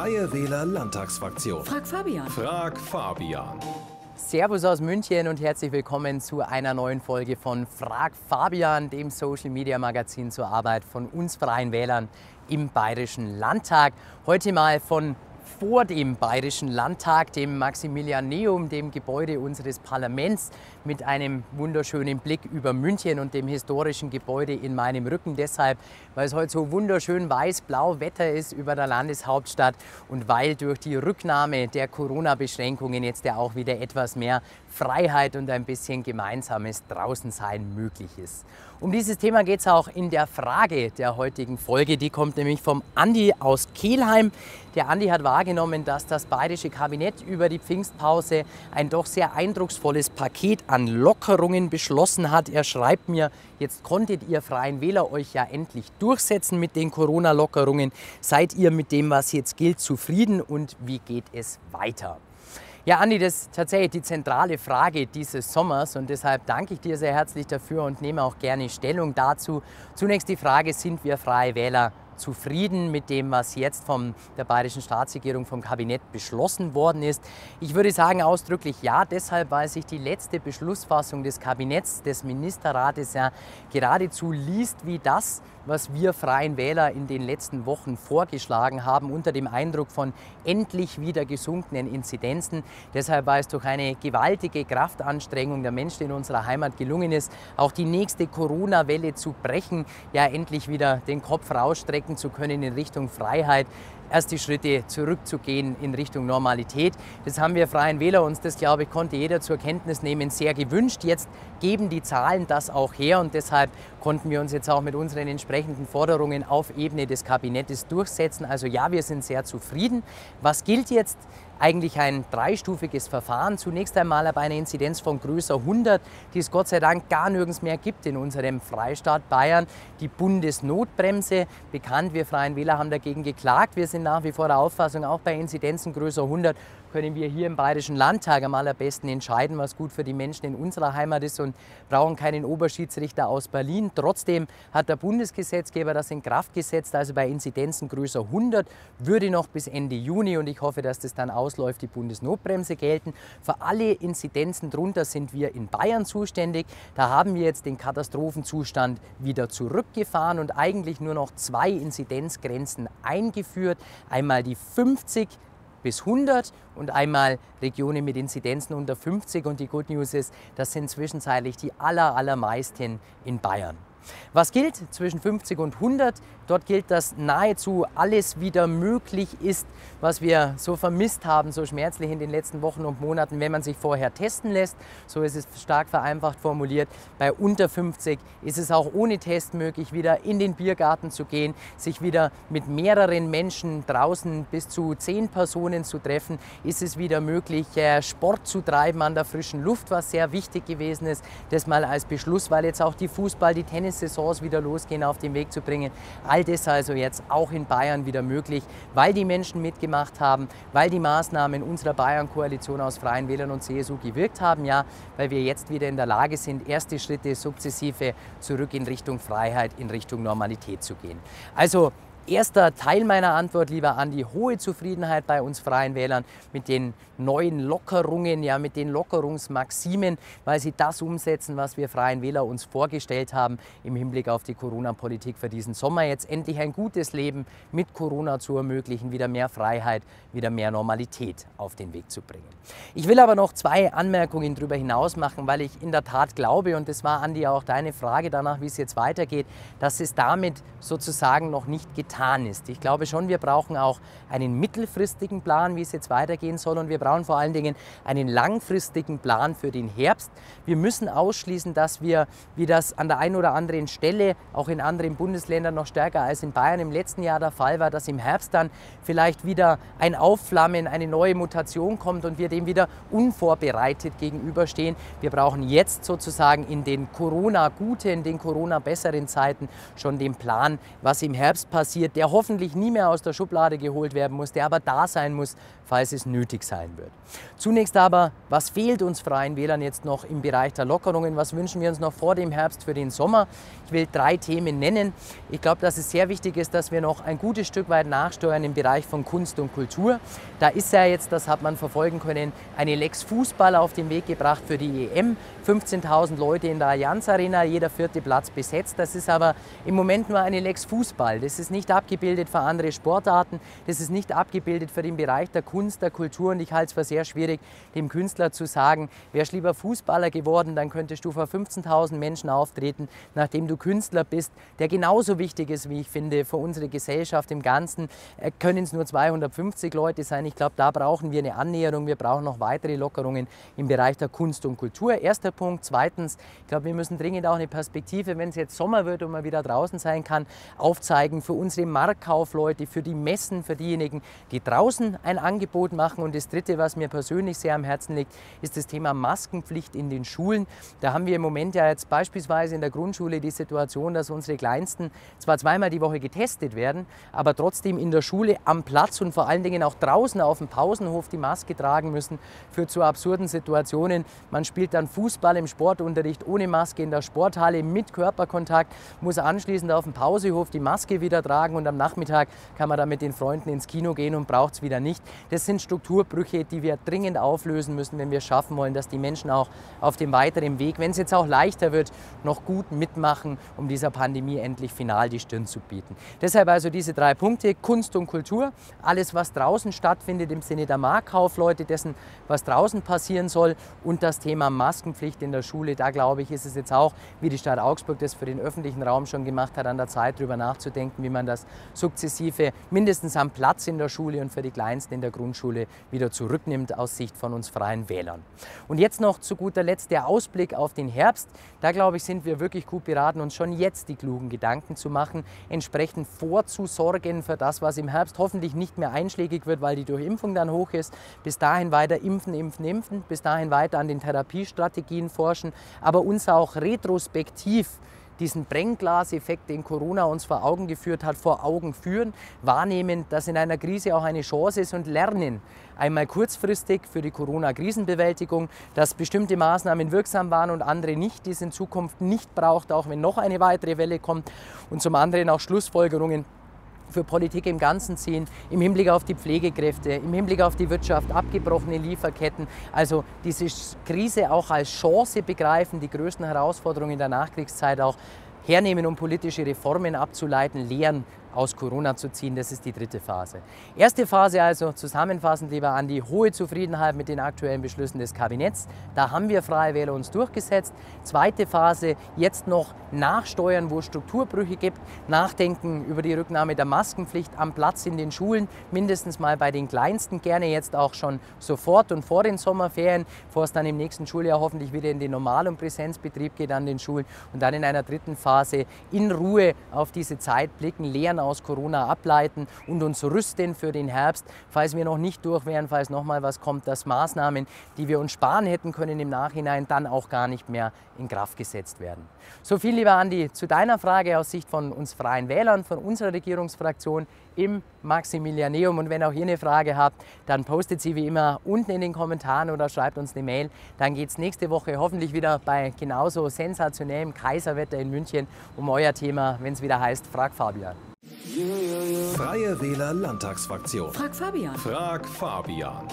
Freie Wähler Landtagsfraktion. Frag Fabian. Frag Fabian. Servus aus München und herzlich willkommen zu einer neuen Folge von Frag Fabian, dem Social Media Magazin zur Arbeit von uns Freien Wählern im Bayerischen Landtag. Heute mal von vor dem Bayerischen Landtag, dem Maximilianeum, dem Gebäude unseres Parlaments, mit einem wunderschönen Blick über München und dem historischen Gebäude in meinem Rücken. Deshalb, weil es heute so wunderschön weiß-blau Wetter ist über der Landeshauptstadt und weil durch die Rücknahme der Corona-Beschränkungen jetzt ja auch wieder etwas mehr Freiheit und ein bisschen gemeinsames Draußensein möglich ist. Um dieses Thema geht es auch in der Frage der heutigen Folge. Die kommt nämlich vom Andi aus Kelheim. Der Andi hat wahrgenommen, dass das bayerische Kabinett über die Pfingstpause ein doch sehr eindrucksvolles Paket an Lockerungen beschlossen hat. Er schreibt mir, jetzt konntet ihr Freien Wähler euch ja endlich durchsetzen mit den Corona-Lockerungen. Seid ihr mit dem, was jetzt gilt, zufrieden und wie geht es weiter? Ja, Andi, das ist tatsächlich die zentrale Frage dieses Sommers und deshalb danke ich dir sehr herzlich dafür und nehme auch gerne Stellung dazu. Zunächst die Frage, sind wir Freie Wähler zufrieden mit dem, was jetzt von der bayerischen Staatsregierung, vom Kabinett beschlossen worden ist? Ich würde sagen ausdrücklich ja, deshalb, weil sich die letzte Beschlussfassung des Kabinetts, des Ministerrates ja geradezu liest wie das, was wir Freien Wähler in den letzten Wochen vorgeschlagen haben, unter dem Eindruck von endlich wieder gesunkenen Inzidenzen. Deshalb war es durch eine gewaltige Kraftanstrengung der Menschen in unserer Heimat gelungen ist, auch die nächste Corona-Welle zu brechen, ja endlich wieder den Kopf rausstrecken zu können in Richtung Freiheit erste Schritte zurückzugehen in Richtung Normalität. Das haben wir Freien Wähler uns, das glaube ich, konnte jeder zur Kenntnis nehmen, sehr gewünscht. Jetzt geben die Zahlen das auch her und deshalb konnten wir uns jetzt auch mit unseren entsprechenden Forderungen auf Ebene des Kabinettes durchsetzen. Also ja, wir sind sehr zufrieden. Was gilt jetzt? Eigentlich ein dreistufiges Verfahren. Zunächst einmal ab einer Inzidenz von größer 100, die es Gott sei Dank gar nirgends mehr gibt in unserem Freistaat Bayern. Die Bundesnotbremse, bekannt, wir Freien Wähler haben dagegen geklagt. Wir sind nach wie vor der Auffassung, auch bei Inzidenzen größer 100 können wir hier im Bayerischen Landtag am allerbesten entscheiden, was gut für die Menschen in unserer Heimat ist und brauchen keinen Oberschiedsrichter aus Berlin. Trotzdem hat der Bundesgesetzgeber das in Kraft gesetzt, also bei Inzidenzen größer 100 würde noch bis Ende Juni und ich hoffe, dass das dann ausläuft, die Bundesnotbremse gelten. Für alle Inzidenzen drunter sind wir in Bayern zuständig. Da haben wir jetzt den Katastrophenzustand wieder zurückgefahren und eigentlich nur noch zwei Inzidenzgrenzen eingeführt. Einmal die 50 bis 100 und einmal Regionen mit Inzidenzen unter 50. Und die Good News ist, das sind zwischenzeitlich die aller, allermeisten in Bayern. Was gilt zwischen 50 und 100? Dort gilt, dass nahezu alles wieder möglich ist, was wir so vermisst haben, so schmerzlich in den letzten Wochen und Monaten, wenn man sich vorher testen lässt. So ist es stark vereinfacht formuliert. Bei unter 50 ist es auch ohne Test möglich, wieder in den Biergarten zu gehen, sich wieder mit mehreren Menschen draußen bis zu zehn Personen zu treffen. Ist es wieder möglich, äh, Sport zu treiben an der frischen Luft, was sehr wichtig gewesen ist. Das mal als Beschluss, weil jetzt auch die Fußball, die Tennissaisons wieder losgehen, auf den Weg zu bringen. All das also jetzt auch in Bayern wieder möglich, weil die Menschen mitgemacht haben, weil die Maßnahmen unserer Bayern-Koalition aus Freien Wählern und CSU gewirkt haben, ja, weil wir jetzt wieder in der Lage sind, erste Schritte sukzessive zurück in Richtung Freiheit, in Richtung Normalität zu gehen. Also erster Teil meiner Antwort, lieber Andi, hohe Zufriedenheit bei uns Freien Wählern mit den neuen Lockerungen, ja, mit den Lockerungsmaximen, weil sie das umsetzen, was wir Freien Wähler uns vorgestellt haben im Hinblick auf die Corona-Politik für diesen Sommer. Jetzt endlich ein gutes Leben mit Corona zu ermöglichen, wieder mehr Freiheit, wieder mehr Normalität auf den Weg zu bringen. Ich will aber noch zwei Anmerkungen darüber hinaus machen, weil ich in der Tat glaube, und das war Andi auch deine Frage danach, wie es jetzt weitergeht, dass es damit sozusagen noch nicht getan getan ist. Ich glaube schon, wir brauchen auch einen mittelfristigen Plan, wie es jetzt weitergehen soll. Und wir brauchen vor allen Dingen einen langfristigen Plan für den Herbst. Wir müssen ausschließen, dass wir, wie das an der einen oder anderen Stelle auch in anderen Bundesländern noch stärker als in Bayern im letzten Jahr der Fall war, dass im Herbst dann vielleicht wieder ein Aufflammen, eine neue Mutation kommt und wir dem wieder unvorbereitet gegenüberstehen. Wir brauchen jetzt sozusagen in den Corona-guten, den Corona-besseren Zeiten schon den Plan, was im Herbst passiert passiert, der hoffentlich nie mehr aus der Schublade geholt werden muss, der aber da sein muss, falls es nötig sein wird. Zunächst aber, was fehlt uns Freien Wählern jetzt noch im Bereich der Lockerungen? Was wünschen wir uns noch vor dem Herbst für den Sommer? Ich will drei Themen nennen. Ich glaube, dass es sehr wichtig ist, dass wir noch ein gutes Stück weit nachsteuern im Bereich von Kunst und Kultur. Da ist ja jetzt, das hat man verfolgen können, eine Lex Fußball auf den Weg gebracht für die EM. 15.000 Leute in der Allianz Arena, jeder vierte Platz besetzt. Das ist aber im Moment nur eine Lex Fußball. Das ist nicht abgebildet für andere Sportarten. Das ist nicht abgebildet für den Bereich der Kunst, der Kultur. Und ich halte es für sehr schwierig, dem Künstler zu sagen, wärst lieber Fußballer geworden, dann könntest du vor 15.000 Menschen auftreten, nachdem du Künstler bist, der genauso wichtig ist, wie ich finde, für unsere Gesellschaft im Ganzen. Äh, können es nur 250 Leute sein. Ich glaube, da brauchen wir eine Annäherung. Wir brauchen noch weitere Lockerungen im Bereich der Kunst und Kultur. Erster Punkt. Zweitens, ich glaube, wir müssen dringend auch eine Perspektive, wenn es jetzt Sommer wird und man wieder draußen sein kann, aufzeigen für unsere Marktkaufleute, für die Messen, für diejenigen, die draußen ein Angebot machen. Und das Dritte, was mir persönlich sehr am Herzen liegt, ist das Thema Maskenpflicht in den Schulen. Da haben wir im Moment ja jetzt beispielsweise in der Grundschule die Situation, dass unsere Kleinsten zwar zweimal die Woche getestet werden, aber trotzdem in der Schule am Platz und vor allen Dingen auch draußen auf dem Pausenhof die Maske tragen müssen, führt zu absurden Situationen. Man spielt dann Fußball im Sportunterricht ohne Maske in der Sporthalle mit Körperkontakt, muss anschließend auf dem Pausehof die Maske wieder tragen und am Nachmittag kann man dann mit den Freunden ins Kino gehen und braucht es wieder nicht. Das sind Strukturbrüche, die wir dringend auflösen müssen, wenn wir schaffen wollen, dass die Menschen auch auf dem weiteren Weg, wenn es jetzt auch leichter wird, noch gut mitmachen, um dieser Pandemie endlich final die Stirn zu bieten. Deshalb also diese drei Punkte, Kunst und Kultur, alles was draußen stattfindet im Sinne der Marktkaufleute, dessen, was draußen passieren soll und das Thema Maskenpflicht in der Schule. Da glaube ich, ist es jetzt auch, wie die Stadt Augsburg das für den öffentlichen Raum schon gemacht hat, an der Zeit darüber nachzudenken, wie man das sukzessive mindestens am Platz in der Schule und für die Kleinsten in der Grundschule wieder zurücknimmt aus Sicht von uns freien Wählern. Und jetzt noch zu guter Letzt der Ausblick auf den Herbst. Da glaube ich, sind wir wirklich gut beraten, uns schon jetzt die klugen Gedanken zu machen, entsprechend vorzusorgen für das, was im Herbst hoffentlich nicht mehr einschlägig wird, weil die Durchimpfung dann hoch ist. Bis dahin weiter impfen, impfen, impfen. Bis dahin weiter an den Therapiestrategien forschen, aber uns auch retrospektiv diesen Brennglaseffekt, den Corona uns vor Augen geführt hat, vor Augen führen, wahrnehmen, dass in einer Krise auch eine Chance ist und lernen. Einmal kurzfristig für die Corona-Krisenbewältigung, dass bestimmte Maßnahmen wirksam waren und andere nicht, die es in Zukunft nicht braucht, auch wenn noch eine weitere Welle kommt. Und zum anderen auch Schlussfolgerungen für Politik im Ganzen ziehen, im Hinblick auf die Pflegekräfte, im Hinblick auf die Wirtschaft, abgebrochene Lieferketten. Also diese Krise auch als Chance begreifen, die größten Herausforderungen der Nachkriegszeit auch hernehmen, um politische Reformen abzuleiten, Lehren aus Corona zu ziehen. Das ist die dritte Phase. Erste Phase also zusammenfassend, lieber Andi, hohe Zufriedenheit mit den aktuellen Beschlüssen des Kabinetts. Da haben wir Freie Wähler uns durchgesetzt. Zweite Phase, jetzt noch nachsteuern, wo es Strukturbrüche gibt, nachdenken über die Rücknahme der Maskenpflicht am Platz in den Schulen, mindestens mal bei den Kleinsten, gerne jetzt auch schon sofort und vor den Sommerferien, bevor es dann im nächsten Schuljahr hoffentlich wieder in den Normal- und Präsenzbetrieb geht an den Schulen und dann in einer dritten Phase in Ruhe auf diese Zeit blicken, lernen aus Corona ableiten und uns rüsten für den Herbst, falls wir noch nicht durch wären, falls noch mal was kommt, dass Maßnahmen, die wir uns sparen hätten können im Nachhinein, dann auch gar nicht mehr in Kraft gesetzt werden. So viel, lieber Andi, zu deiner Frage aus Sicht von uns Freien Wählern, von unserer Regierungsfraktion im Maximilianeum. Und wenn auch ihr eine Frage habt, dann postet sie wie immer unten in den Kommentaren oder schreibt uns eine Mail. Dann geht es nächste Woche hoffentlich wieder bei genauso sensationellem Kaiserwetter in München um euer Thema, wenn es wieder heißt, frag Fabian. Freie Wähler Landtagsfraktion. Frag Fabian. Frag Fabian.